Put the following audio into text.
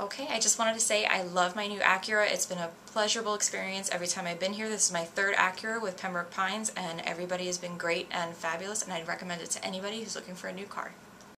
Okay, I just wanted to say I love my new Acura. It's been a pleasurable experience every time I've been here. This is my third Acura with Pembroke Pines, and everybody has been great and fabulous, and I'd recommend it to anybody who's looking for a new car.